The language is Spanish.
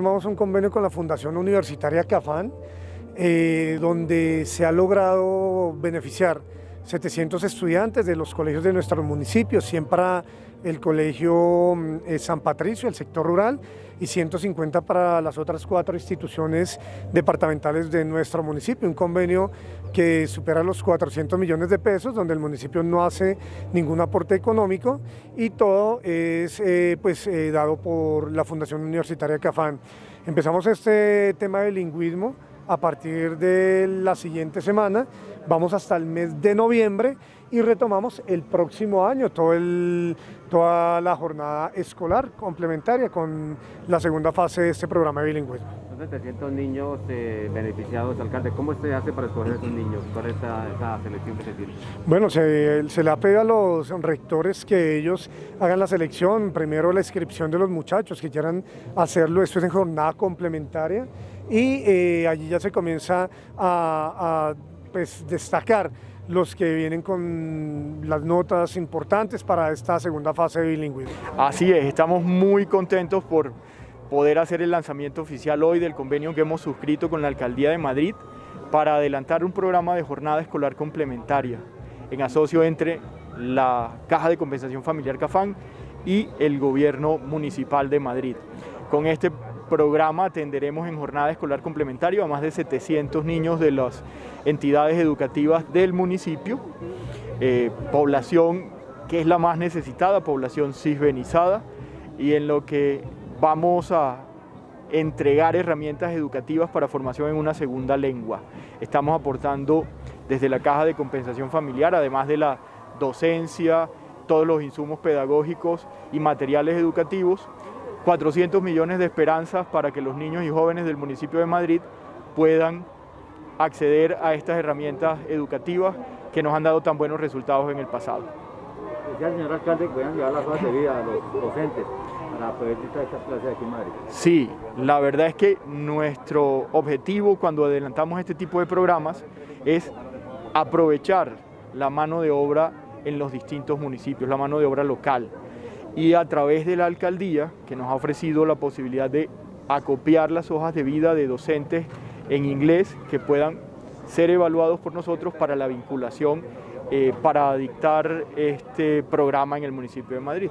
Firmamos un convenio con la Fundación Universitaria Cafán, eh, donde se ha logrado beneficiar 700 estudiantes de los colegios de nuestro municipio, 100 para el colegio mm, eh, San Patricio, el sector rural, y 150 para las otras cuatro instituciones departamentales de nuestro municipio. Un convenio que supera los 400 millones de pesos, donde el municipio no hace ningún aporte económico y todo es eh, pues, eh, dado por la Fundación Universitaria Cafán. Empezamos este tema de lingüismo a partir de la siguiente semana, vamos hasta el mes de noviembre y retomamos el próximo año toda la jornada escolar complementaria con la segunda fase de este programa de bilingüismo. 700 niños eh, beneficiados, alcalde. ¿Cómo se hace para escoger a esos niños? ¿Cuál es esa, selección que se tiene? Bueno, se, se, le ha pedido a los rectores que ellos hagan la selección, primero la inscripción de los muchachos que quieran hacerlo, esto es en jornada complementaria y eh, allí ya se comienza a, a pues, destacar los que vienen con las notas importantes para esta segunda fase de bilingüismo. Así es, estamos muy contentos por poder hacer el lanzamiento oficial hoy del convenio que hemos suscrito con la Alcaldía de Madrid para adelantar un programa de jornada escolar complementaria en asocio entre la Caja de Compensación Familiar Cafán y el Gobierno Municipal de Madrid. Con este programa atenderemos en jornada escolar complementaria a más de 700 niños de las entidades educativas del municipio, eh, población que es la más necesitada, población cisbenizada, y en lo que vamos a entregar herramientas educativas para formación en una segunda lengua. Estamos aportando desde la Caja de Compensación Familiar, además de la docencia, todos los insumos pedagógicos y materiales educativos, 400 millones de esperanzas para que los niños y jóvenes del municipio de Madrid puedan acceder a estas herramientas educativas que nos han dado tan buenos resultados en el pasado. Señor alcalde puedan llevar las hojas de vida a los docentes para poder dictar estas clases aquí en Madrid. Sí, la verdad es que nuestro objetivo cuando adelantamos este tipo de programas es aprovechar la mano de obra en los distintos municipios, la mano de obra local y a través de la alcaldía que nos ha ofrecido la posibilidad de acopiar las hojas de vida de docentes en inglés que puedan ser evaluados por nosotros para la vinculación eh, para dictar este programa en el municipio de Madrid.